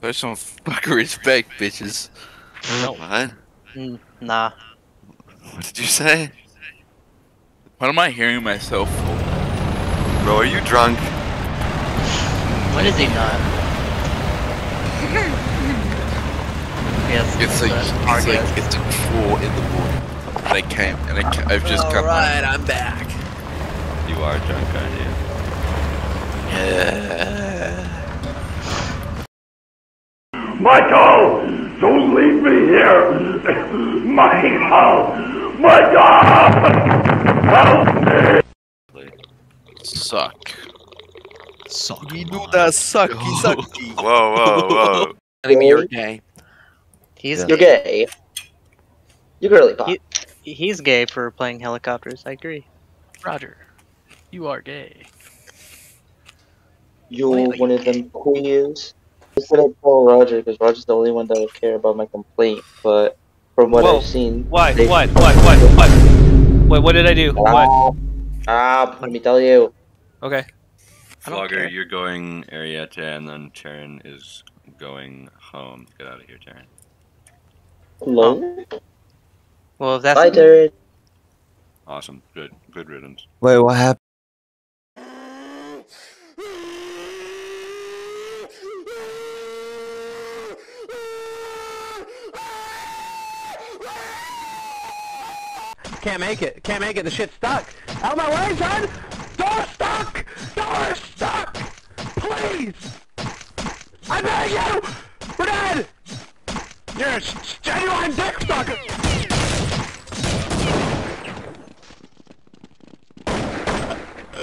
There's some fucking respect, bitches. What? Mm, nah. What did you say? What am I hearing myself? Bro, are you drunk? What is he not? yes. It's like it's hard like it's like four in the morning, and I came and I ca- I've just come. Alright, I'm back. You are drunk, aren't you? Yeah. Michael, don't leave me here. Michael, Michael, help me. Suck. Suck. You do that sucky sucky. Whoa, whoa, whoa. Telling me you're gay. He's You're gay. gay. You girly pop. You- He's gay for playing helicopters. I agree. Roger, you are gay. You're one of them queers. Instead of Paul Roger, because Roger's the only one that would care about my complaint. But from what Whoa. I've seen, What? they- What? What? What? What? What? What did I do? What? Ah, ah, let me tell you. Okay. I Flogger, you're going Arietta, and then Taryn is going home. Get out of here, Taryn. Hello. Well, if that's Bye, Jared. Awesome. Good. Good riddance. Wait, what happened? Can't make it. Can't make it. The shit's stuck. Out of my way, son! Door stuck! Door stuck! Please! I beg you! We're dead! You're a genuine dick sucker!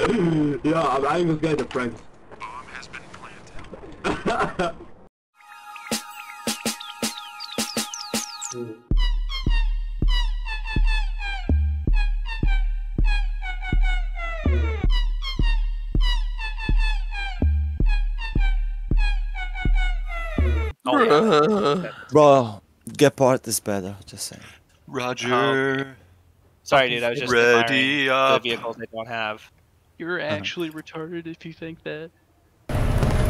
yeah, I'm, I'm just getting the prank. Bomb has been planted. Oh, yeah. Bro, get part is better. Just saying. Roger. Sorry, dude. I was just Ready admiring the vehicles they don't have. You're actually retarded if you think that.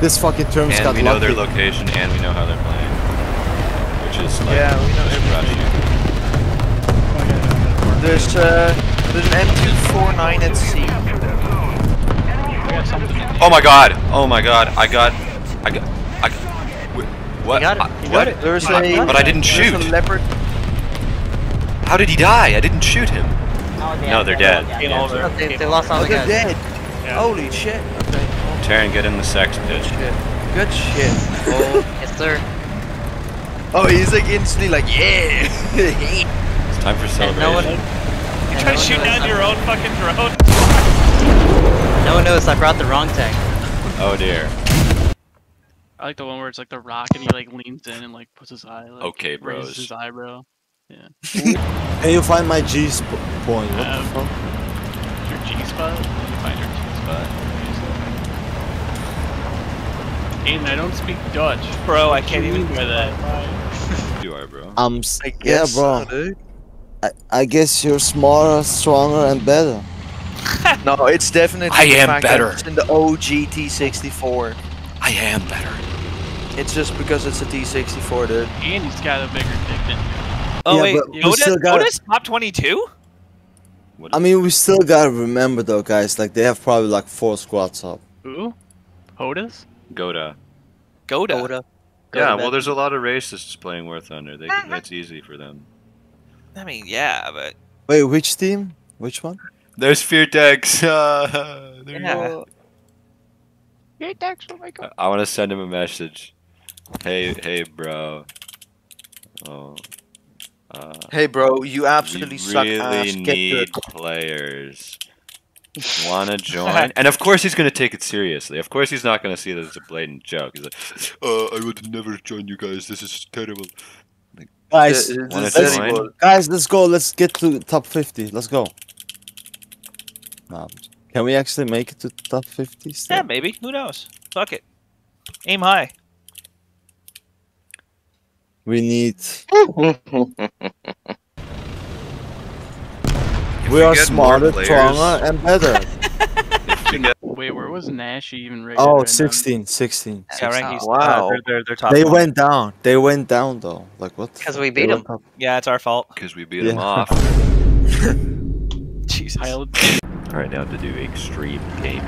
This fucking term's And got we know their location, and we know how they're playing. Which is like, Yeah, we know just rushing. There's uh, there's an M249 at sea. Oh my god! Oh my god! I got, I got. Wh- What? You got it. I- You what? got it. There's I- a. but I didn't shoot. a leopard. How did he die? I didn't shoot him. No, they're dead. Game over. Oh, they, they lost all Oh, the they're guys. dead. Holy shit. Okay. Taryn, get in the sex Good shit. Good shit. Oh, Yes, sir. oh, he's like instantly like, yeah. It's time for And no one. celebration. and Try no to shoot down your own fucking drone. No one knows I brought the wrong tank. Oh dear. I like the one where it's like the rock and he like leans in and like puts his eye. Like, Okay, raises bros. His eyebrow. Yeah. Can you find my G sp- point? What Um, the fuck? Your G spot. You can find your G spot. Aiden, I don't speak Dutch. Bro, I can't even hear that. You are, bro. I'm. s- I yeah, guess bro. so, dude. I, I guess you're smarter, stronger, and better. No, it's definitely I the am fact that better. It's in the OG T64. I am better. It's just because it's a T64, dude. And he's got a bigger dick than you. Oh Yeah, wait, but we Yoda, still got- Yoda's top 22? What I mean, we still gotta remember though, guys. Like they have probably like four squads up. Who? POTUS? Goda. Goda. Oda. Yeah, well, there's a lot of racists playing War Thunder. They, that's easy for them. I mean, yeah, but Wait, which team? Which one? There's Fear Decks. Uh, there you Yeah. go. I- I want to send him a message. Hey, hey, bro. Oh. Uh, Hey, bro, you absolutely we suck really ass. Get need good. players. Wanna join? and of course he's gonna take it seriously. Of course he's not gonna see that as a blatant joke. He's like, "Uh, I would never join you guys. This is terrible." Guys, Wanna this is guys, let's go. Let's get to top 50. Let's go. Um, can we actually make it to top 50? still? yeah, maybe. Who knows? Fuck it. Aim high. We need. If we are smarter, stronger, and better. if we get Wait, where was Nash even rated? Oh, right now? 16, 16. Yeah, rankings. Wow. Uh, they're, they're, they're top. They one. went down. They went down though. Like what? Because we beat went 'em. up. Yeah, it's our fault. Because we beat him Yeah. off. Jesus. Alright, now to do extreme game.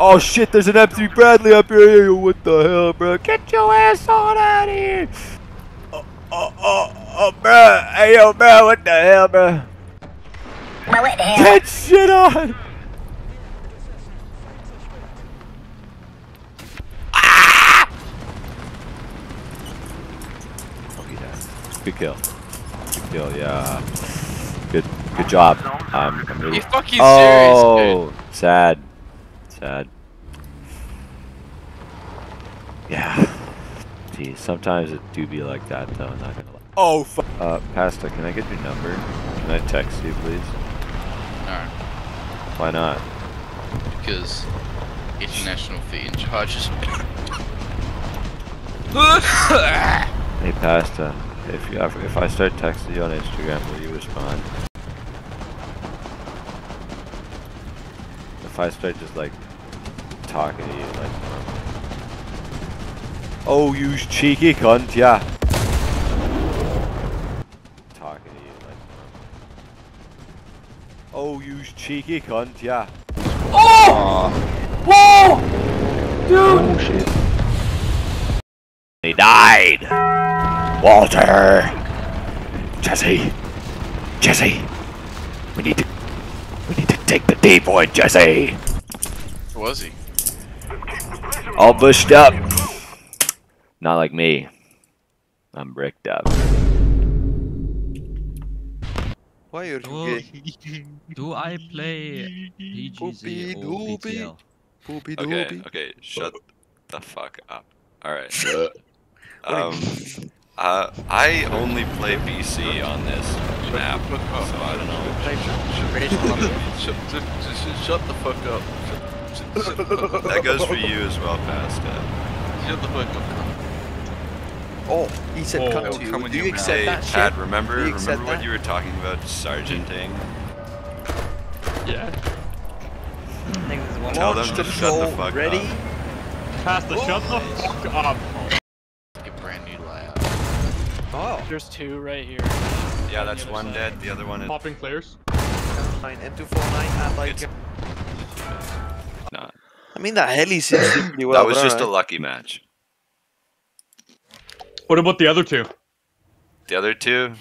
Oh shit, there's an M3 Bradley up here. What the hell, bro? Get your ass on out of here. Oh, oh, oh, oh, bro. Hey, yo, bro, what the hell, bro? Get shit on. Ah! Oh, he died. Good kill. Good kill, yeah. Good, good job. Um, I'm really You fucking serious, Oh, sad. Sad. Yeah. Geez, sometimes it do be like that though, I'm not gonna lie. Oh fuck. Uh, Pasta, can I get your number? Can I text you, please? Alright, Why not? because international fee and charges. Hey, Pasta, if you if I start texting you on Instagram, will you respond? If I start just like talking to you, like, oh, you cheeky cunt, yeah. Talking to you, like, oh, you cheeky cunt, yeah. Oh whoa, oh, shit. He died. Walter. Jesse. Jesse. We need to. We need to take the D point, Jesse. Who was he? All bushed up. Not like me. I'm bricked up. Why are you gay? do I play PGZ or Poopy BTL? Poopy Okay, okay, shut the fuck up. Alright. um, uh, I only play BC on this map, so I don't know. British Columbia. Shut, shut, shut, shut the fuck up. Shut, shut, shut the fuck up. That goes for you as well, Pasta. Shut the fuck up. Oh, he said Oh, cunt to you. coming Do you you, accept Hey, that shit? Pat, remember, Do you remember when that? you were talking about sergeanting? Yeah. I think this is one Tell more. them Launch to shut the control, fuck ready? up. Pasta, shut the fuck up. Oh, There's two right here. Yeah, that's other one side. dead, the other one is... Popping players. fine. M249 and like. It's- Nah, I mean, that heli seems to do pretty well. that was but just a lucky match. What about the other two? The other two,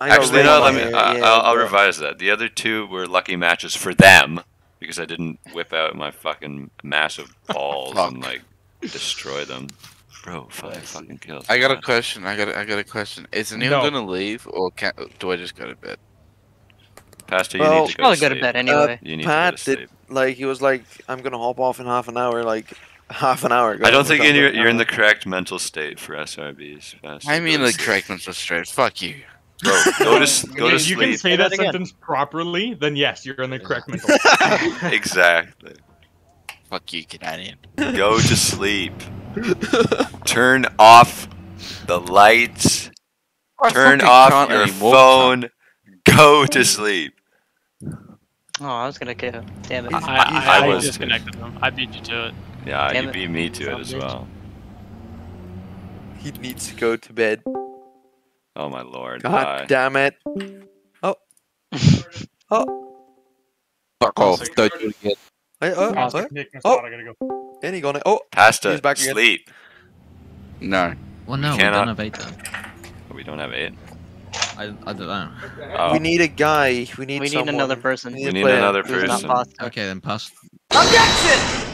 I actually, no. Let me. by I, it, yeah, I'll, I'll revise that. The other two were lucky matches for them because I didn't whip out my fucking massive balls and like destroy them. Bro, five fucking kills. I got a question. I got. A, I got a question. Is anyone No. gonna leave, or can do I just go to bed? Pastor, you Well, need to go Probably uh, to go to bed anyway. You need Pat to to did like he was like, I'm gonna hop off in half an hour, like half an hour. ago. I don't think Guys, you're, you're in the correct mental state for SRBs. Pastor. I mean, Go to the correct mental state. Fuck you. Bro, go to go to if you can say that that again. sentence properly, then yes, you're in the correct mental. state. Exactly. Fuck you, Canadian. Go to sleep. Turn off the lights. Turn off your anymore. phone. Go to sleep. Oh, I was gonna kill. Him. Damn it. I, I, I I, was- disconnected them. I beat you to it. Yeah, Damn you it. beat me to it as bitch. well. He needs to go to bed. Oh my lord. God Bye. damn it. Oh. oh. Fuck oh, off. Don't do it again. Hey, uh, oh, Pasta, what? Nick, my Oh. Spot, I gotta go. And he gonna. Oh. Pasta, He's back again. sleep. No. Well, no, we cannot- don't have eight then. We don't have eight. I, I don't know. Oh, We need a guy. We need. we need another person. We we need another Who's person. Okay, then pass. Objection!